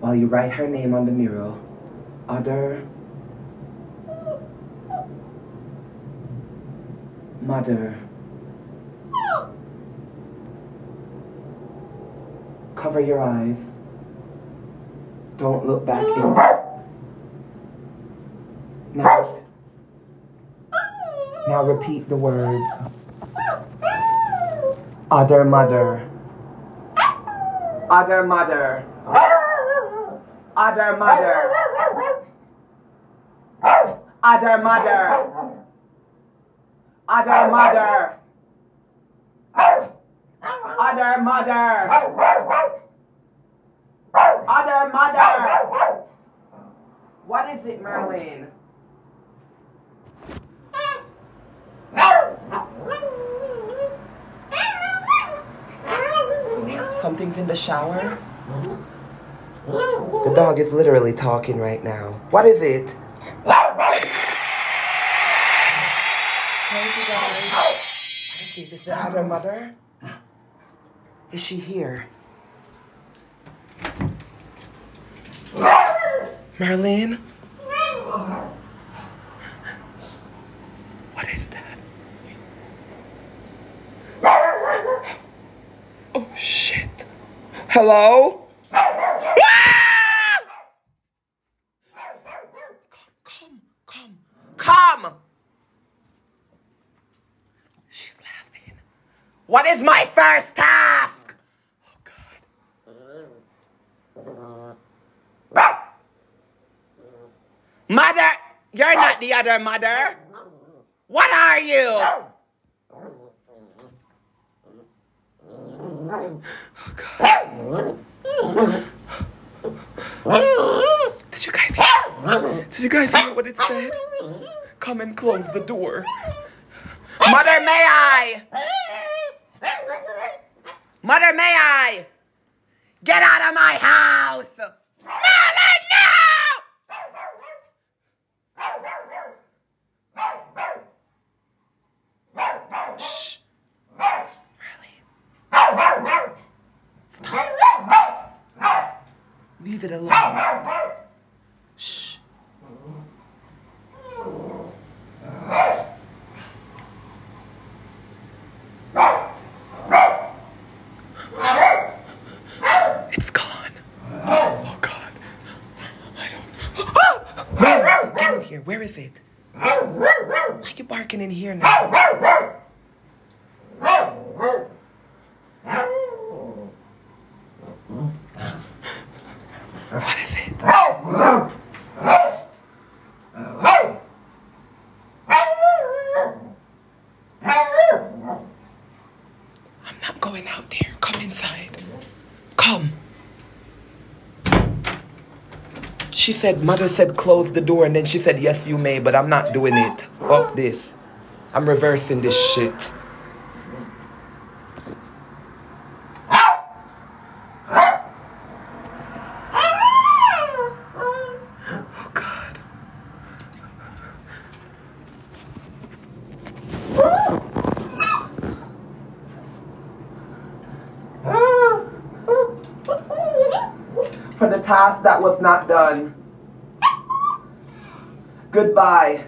while you write her name on the mural, Other mother. Cover your eyes. Don't look back into. Now, now repeat the words. Other mother. Other mother. Other mother. Other mother. Other mother. Other mother. Other mother. What is it, Merlin? Something's in the shower? The dog is literally talking right now. What is it? Thank you, darling. What is it? Is the other mother? Is she here? Marlene? What is that? Oh shit. Hello? Come, come, come, come! She's laughing. What is my first task? Oh god. Oh. Mother, you're not the other mother. What are you? Oh god. Did you guys hear? Did you guys hear what it said? Come and close the door. Mother, may I? Mother, may I? Get out of my house! Merlin, no! Shh. Stop. Leave it alone. Shh. It's gone. Oh God. I don't. Where? Get in here. Where is it? Why are you barking in here now? What is it? I'm not going out there. Come inside. Come. She said, Mother said, close the door. And then she said, Yes, you may, but I'm not doing it. Fuck this. I'm reversing this shit. Oh, God. For the task that was not done. Goodbye.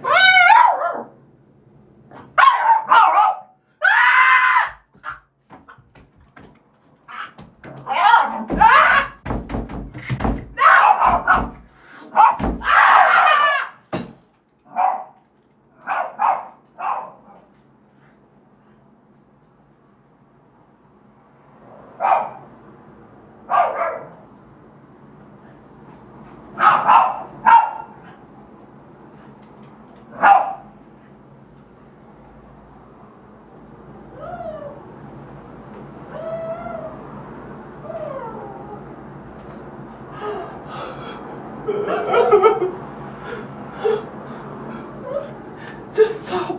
Just stop.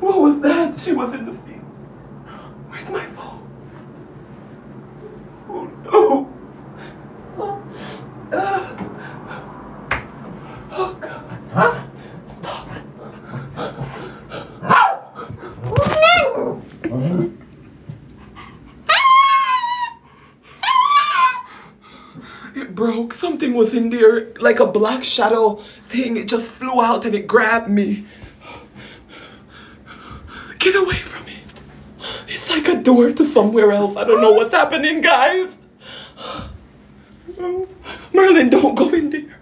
What was that? She was in the seat. Where's my phone? Oh no. Ah. Oh god. Huh? Stop. It broke. broke. Something was in there, like a black shadow thing. It just flew out and it grabbed me. Get away from it. It's like a door to somewhere else. I don't know what's happening, guys. Merlin, don't go in there.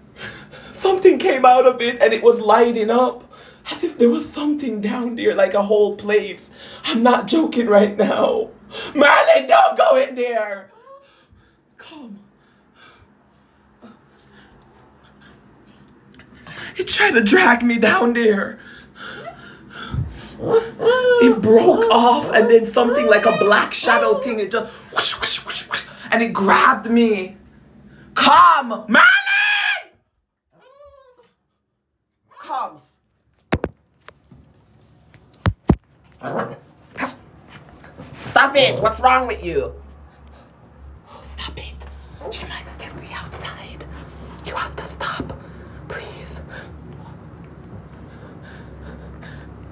Something came out of it and it was lighting up as if there was something down there, like a whole place. I'm not joking right now. Merlin, don't go in there. Come. He tried to drag me down there. It broke off and then something like a black shadow thing, it just whoosh, whoosh, whoosh, whoosh, and it grabbed me. Come, Merlin! Come. Stop it! What's wrong with you? Stop it. She might still be outside. You have to stop, please.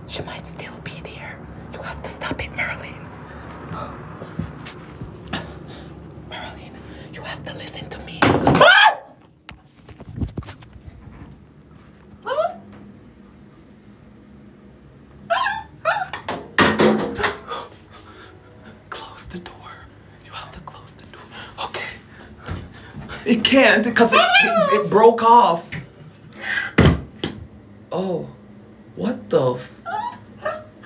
She might still be there. You have to stop it, Merlin. Merlin, you have to listen to me. Close the door. You have to close the door. Okay. It can't because it, it, it broke off. Oh. What the?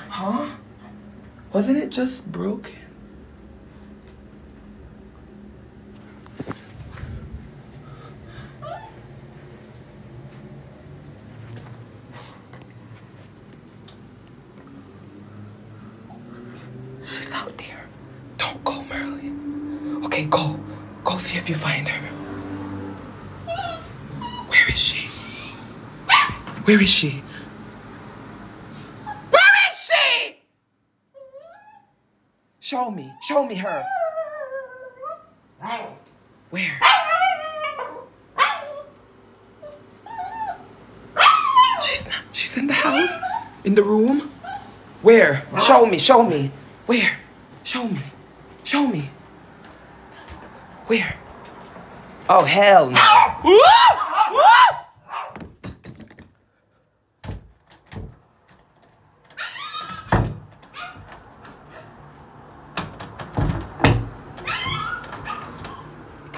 Huh? Wasn't it just broken? She's out there. Don't go, Merlin. Okay, go. Go see if you find her. Where is she? Where? Is she? Where is she? Show me. Show me her. Where? She's not. She's in the house? In the room? Where? Show me. Show me. Where? Show me. Show me. Where? Oh, hell no.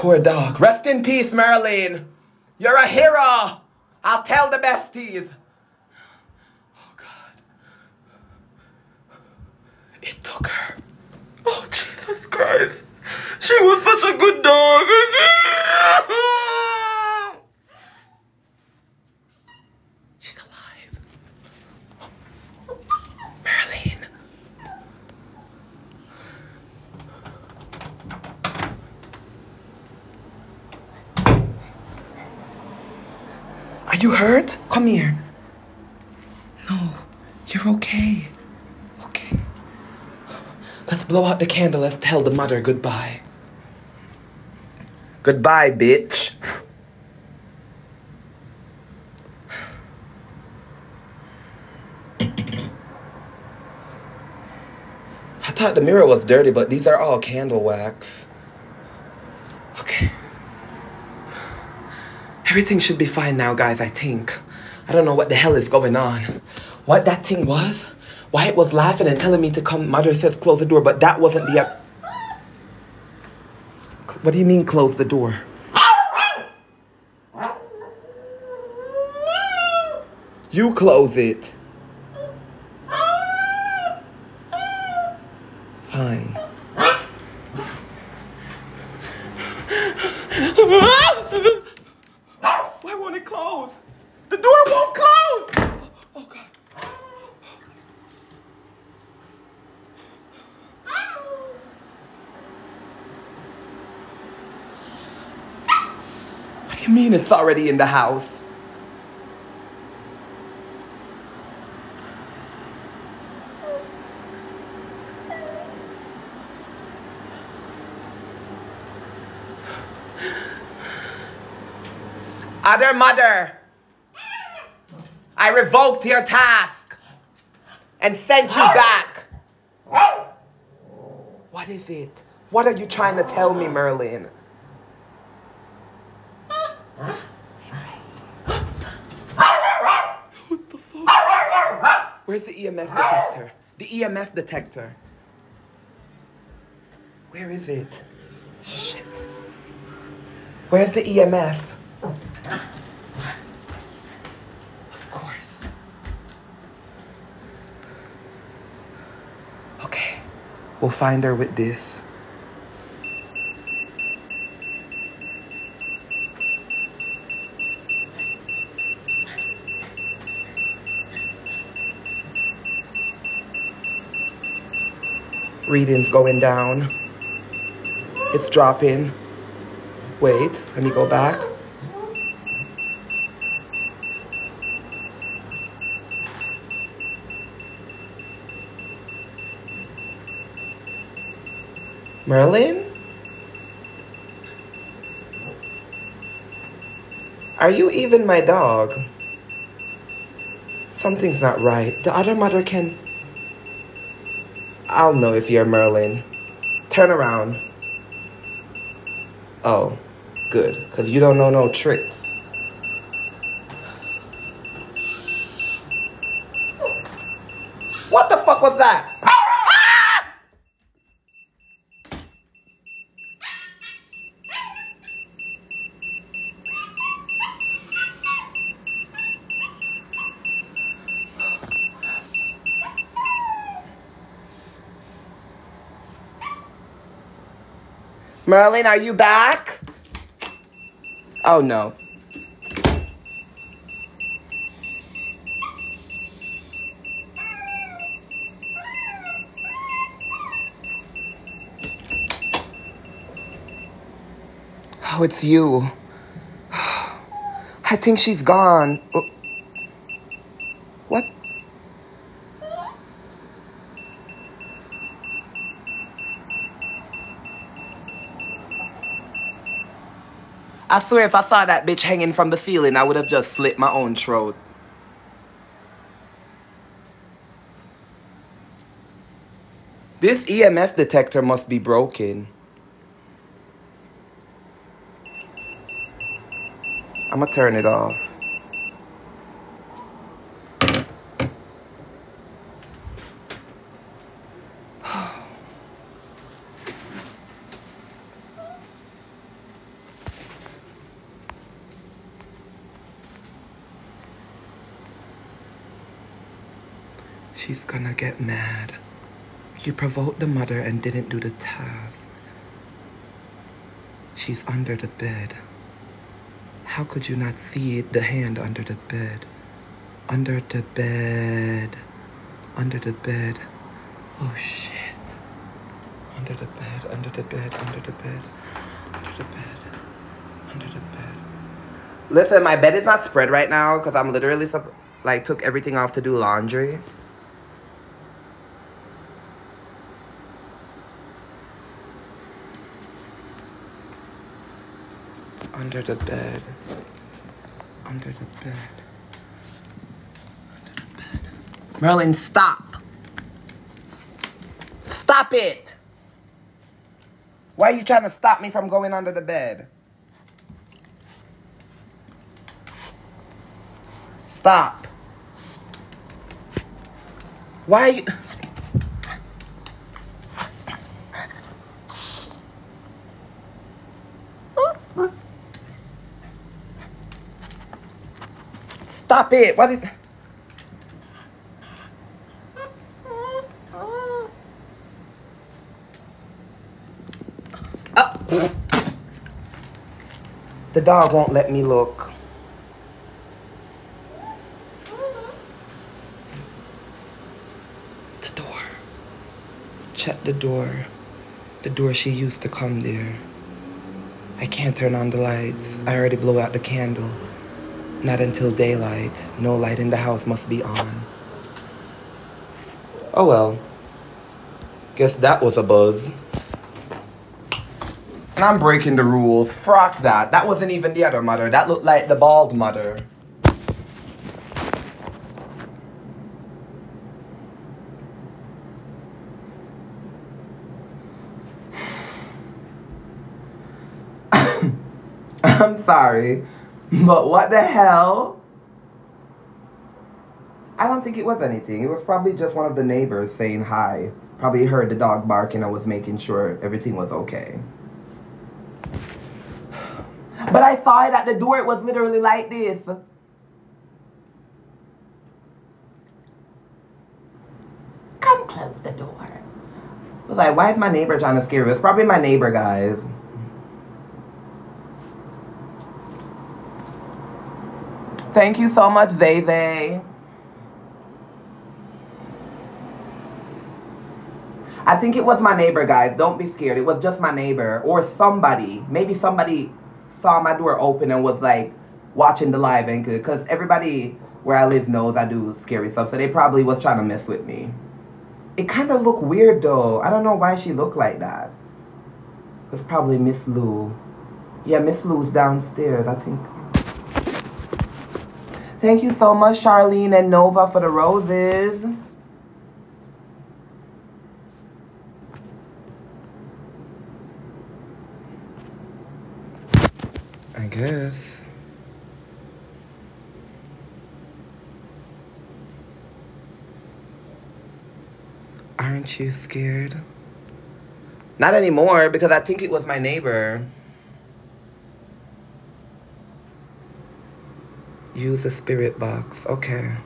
Poor dog. Rest in peace, Merlin. You're a hero. I'll tell the besties. Oh, God. It took her. Oh, Jesus Christ. She was such a good dog. She's alive. Merlin. Are you hurt? Come here. No, you're okay. Okay. Let's blow out the candle. Let's tell the mother goodbye. Goodbye, bitch. I thought the mirror was dirty, but these are all candle wax. Okay. Everything should be fine now, guys, I think. I don't know what the hell is going on. What that thing was? Why it was laughing and telling me to come. Mother says close the door, but that wasn't the. What do you mean close the door? You close it. Fine. Why won't it close? The door won't close! Oh god. What do you mean it's already in the house? Other mother, I revoked your task and sent you back. What is it? What are you trying to tell me, Merlin? what the fuck? Where's the EMF detector? The EMF detector. Where is it? Shit. Where's the EMF? Of course. Okay. We'll find her with this. Readings going down. It's dropping. Wait, let me go back. Merlin? Are you even my dog? Something's not right. The other mother can... I'll know if you're Merlin. Turn around. Oh, good. Because you don't know no tricks. Merlin, are you back? Oh no. Oh, it's you. I think she's gone. Oh. I swear if I saw that bitch hanging from the ceiling, I would have just slit my own throat. This EMF detector must be broken. I'm gonna turn it off. She's gonna get mad. You provoked the mother and didn't do the task. She's under the bed. How could you not see the hand under the bed? Under the bed. Under the bed. Oh shit. Under the bed, under the bed, under the bed, under the bed, under the bed. Listen, my bed is not spread right now because I'm literally like took everything off to do laundry. Under the bed. Under the bed. Under the bed. Merlin, stop. Stop it. Why are you trying to stop me from going under the bed? Stop. Why are you... Stop it. What is... Oh. Uh. The dog won't let me look. The door. Check the door. The door she used to come there. I can't turn on the lights. I already blew out the candle. Not until daylight. No light in the house must be on. Oh well. Guess that was a buzz. And I'm breaking the rules. Frock that. That wasn't even the other mother. That looked like the bald mother. I'm sorry. But what the hell? I don't think it was anything. It was probably just one of the neighbors saying hi. Probably heard the dog barking and was making sure everything was okay. But I saw it at the door. It was literally like this. Come close the door. I was like, why is my neighbor trying to scare me? It's probably my neighbor, guys. Thank you so much, Zay Zay. I think it was my neighbor, guys. Don't be scared. It was just my neighbor or somebody. Maybe somebody saw my door open and was like watching the live and because everybody where I live knows I do scary stuff. So they probably was trying to mess with me. It kind of looked weird though. I don't know why she looked like that. It's probably Miss Lou. Yeah, Miss Lou's downstairs, I think. Thank you so much, Charlene and Nova, for the roses. I guess. Aren't you scared? Not anymore, because I think it was my neighbor. Use the spirit box. Okay.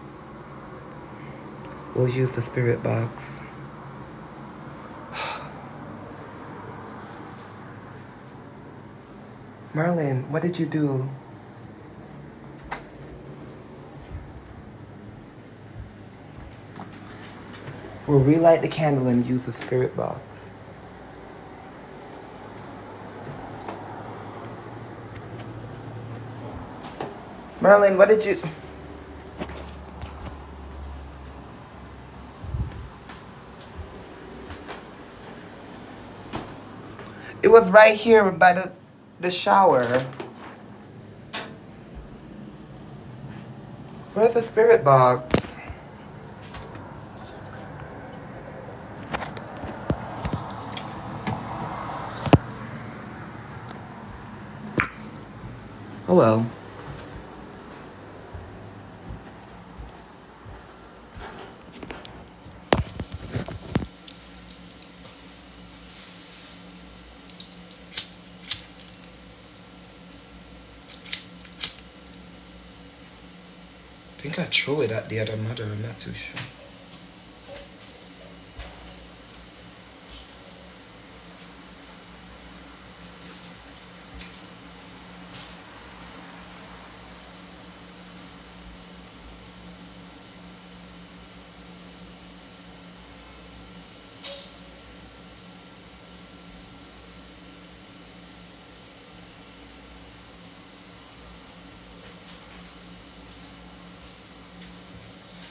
We'll use the spirit box. Merlin, what did you do? We'll relight the candle and use the spirit box. Merlin, what did you... It was right here by the, the shower. Where's the spirit box? Oh well. I think I threw it at the other mother, I'm not too sure.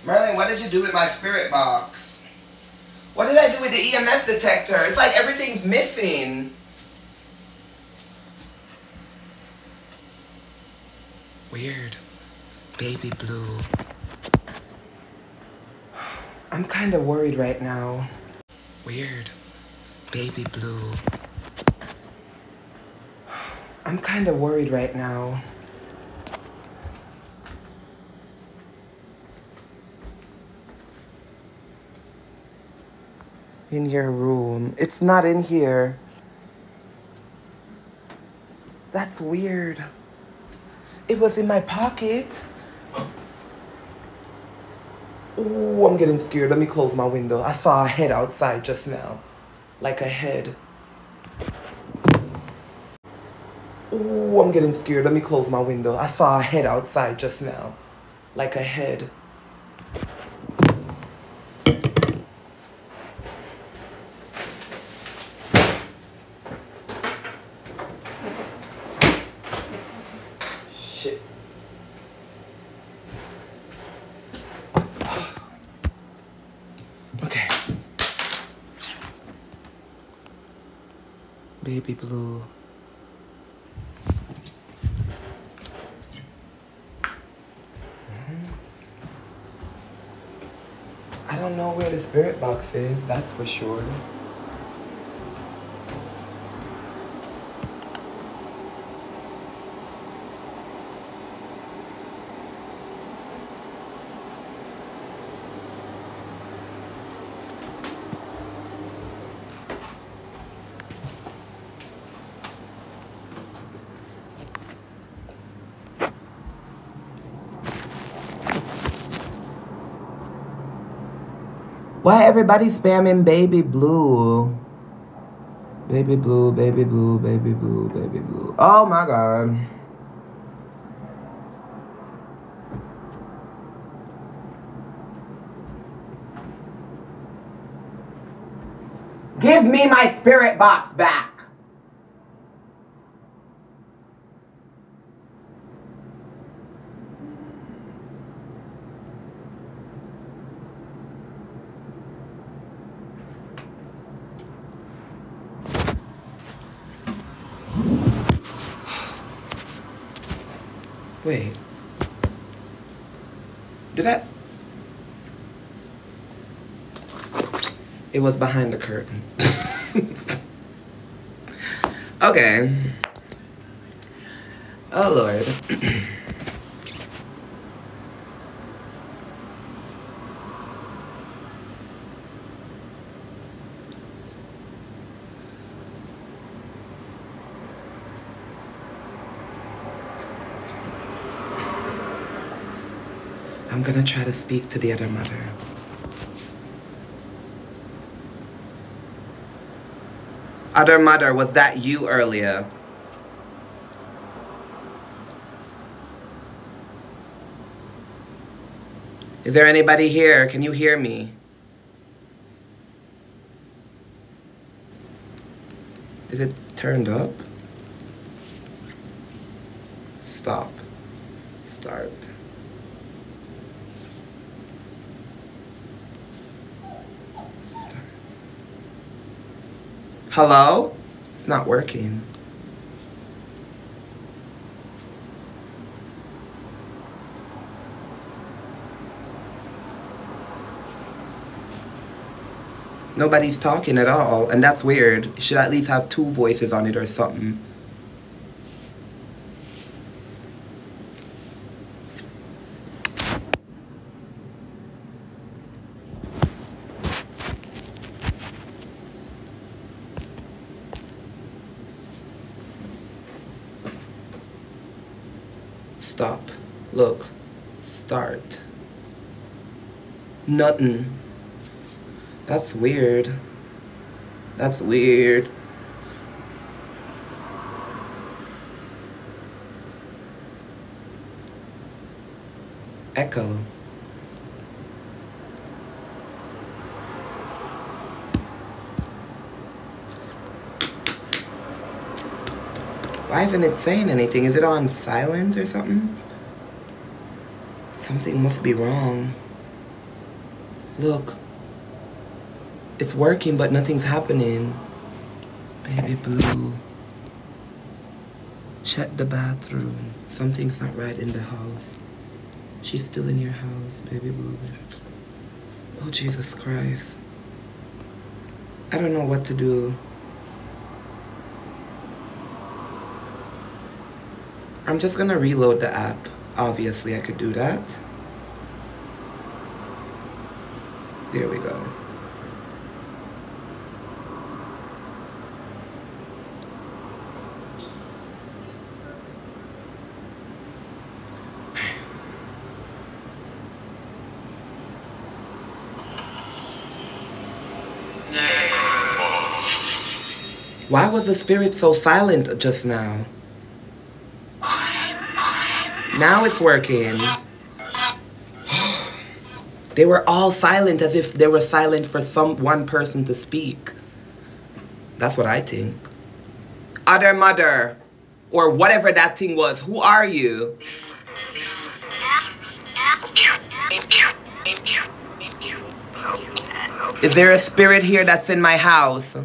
Merlin, what did you do with my spirit box? What did I do with the EMF detector? It's like everything's missing. Weird. Baby blue. I'm kind of worried right now. Weird. Baby blue. I'm kind of worried right now. In your room. It's not in here. That's weird. It was in my pocket. Ooh, I'm getting scared. Let me close my window. I saw a head outside just now. Like a head. Ooh, I'm getting scared. Let me close my window. I saw a head outside just now. Like a head. Shit. Okay. Baby blue. Mm-hmm. I don't know where the spirit box is, that's for sure. Why everybody spamming baby blue? Baby blue, baby blue, baby blue, baby blue. Oh my god. Give me my spirit box back. Wait. Did I? It was behind the curtain. okay. Oh, Lord. I'm gonna try to speak to the other mother. Other mother, was that you earlier? Is there anybody here? Can you hear me? Is it turned up? Stop. Start. Hello? It's not working. Nobody's talking at all, and that's weird. Should at least have two voices on it or something. Stop. Look. Start. Nothing. That's weird. That's weird. Echo. Why isn't it saying anything? Is it on silent or something? Something must be wrong. Look. It's working, but nothing's happening. Baby blue. Check the bathroom. Something's not right in the house. She's still in your house, baby blue. Oh, Jesus Christ. I don't know what to do. I'm just gonna reload the app. Obviously, I could do that. There we go. Why was the spirit so silent just now? Now it's working. They were all silent as if they were silent for some one person to speak. That's what I think. Other mother, or whatever that thing was, who are you? Is there a spirit here that's in my house?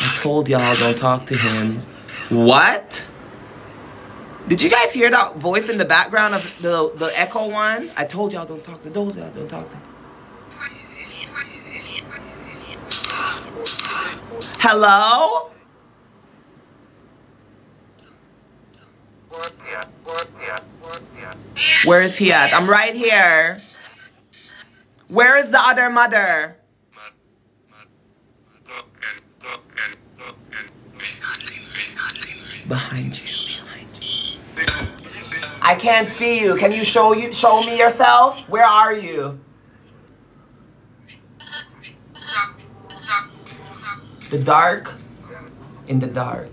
I told y'all don't talk to him. What? Did you guys hear that voice in the background of the the echo one? I told y'all don't talk to those y'all don't talk to. Hello? Where is he at? I'm right here. Where is the other mother? Behind you. I can't see you. Can you show you show me yourself? Where are you? The dark? In the dark.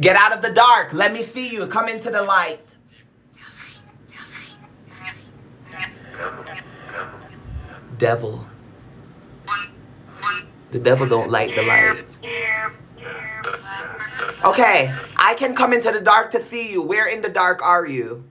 Get out of the dark. Let me see you. Come into the light. Devil. The devil don't like the light. Okay, I can come into the dark to see you. Where in the dark are you?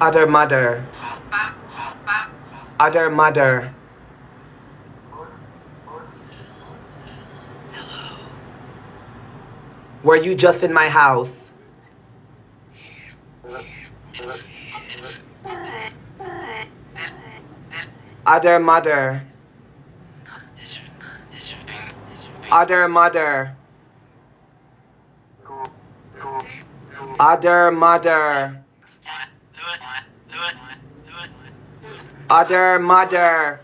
Other mother. Other mother. Were you just in my house? Other mother. Other mother. Other mother. Other mother.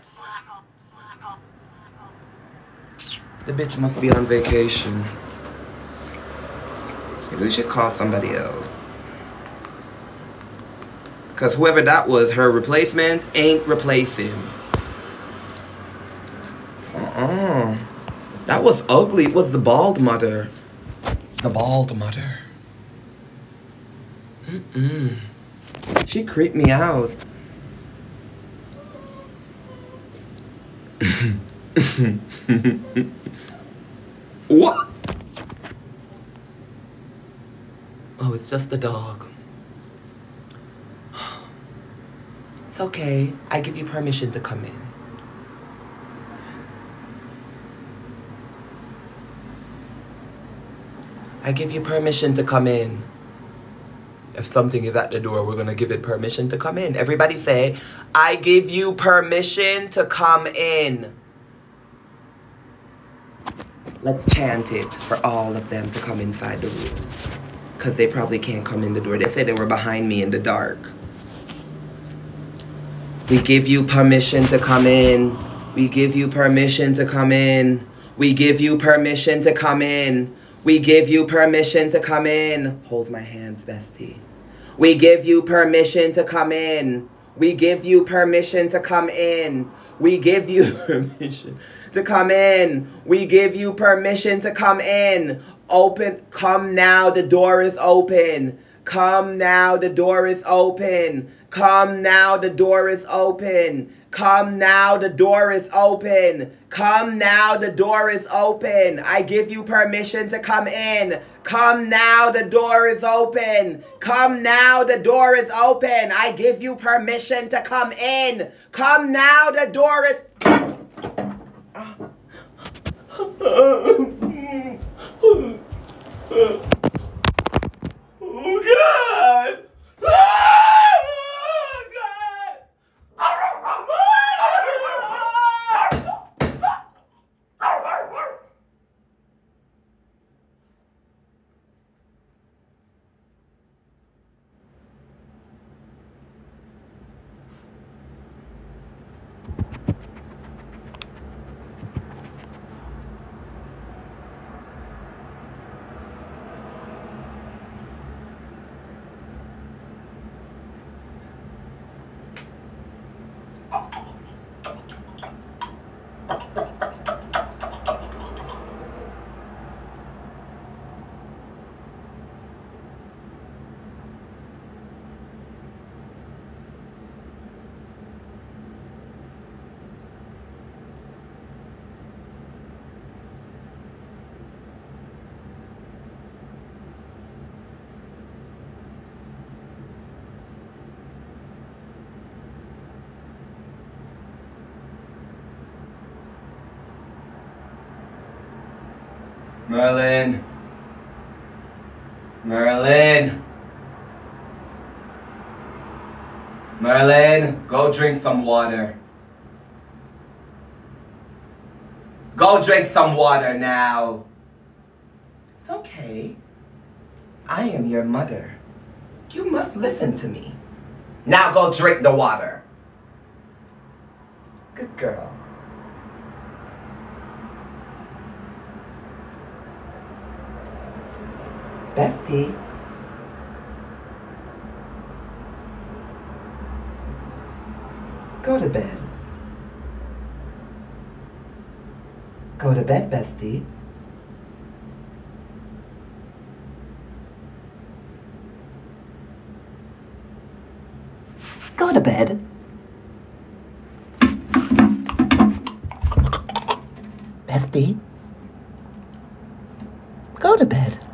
The bitch must be on vacation. Maybe we should call somebody else. Because whoever that was, her replacement ain't replacing. Uh-uh. That was ugly. It was the bald mother. The bald mother. Mm-mm. She creeped me out. what? Oh, it's just a dog. It's okay. I give you permission to come in. I give you permission to come in. If something is at the door, we're going to give it permission to come in. Everybody say, I give you permission to come in. Let's chant it for all of them to come inside the room. Because they probably can't come in the door. They said they were behind me in the dark. We give you permission to come in. We give you permission to come in. We give you permission to come in. We give you permission to come in. Hold my hands, bestie. We give you permission to come in. We give you permission to come in. We give you permission to come in. We give you permission to come in. Open. Come now. The door is open. Come now. The door is open. Come now. The door is open. Come now, the door is open. Come now, the door is open. I give you permission to come in. Come now, the door is open. Come now, the door is open. I give you permission to come in. Come now, the door is. Oh, God! Ah! Merlin. Merlin. Merlin, go drink some water. Go drink some water now. It's okay. I am your mother. You must listen to me. Now go drink the water. Good girl. Bestie. Go to bed. Go to bed, bestie. Go to bed. Bestie. Go to bed.